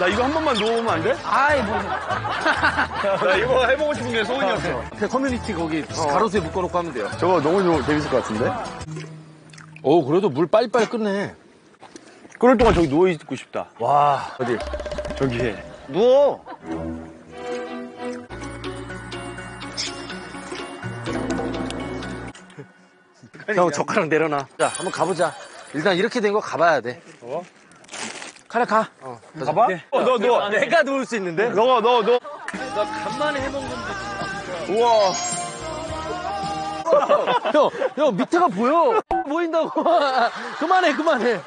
나 이거 한 번만 누워보면 안 돼? 아이, 뭐. 나 이거 해보고 싶은 게 소원이었어. 그 커뮤니티 거기 가로수에 묶어놓고 하면 돼요. 저거 너무 좋- 재밌을 것 같은데? 오, 그래도 물 빨리빨리 끝내. 끓을 동안 저기 누워있고 싶다. 와. 어디? 저기에. 누워! 형, 젓가락 내려놔. 자, 한번 가보자. 일단 이렇게 된 거 가봐야 돼. 어? 카레 가. 어, 가봐? 어, 너, 너. 내가 누울 수 있는데? 너가, 너, 너. 나 간만에 해먹는 데. 우와. 형, 형, 밑에가 보여. 보인다고. 그만해, 그만해.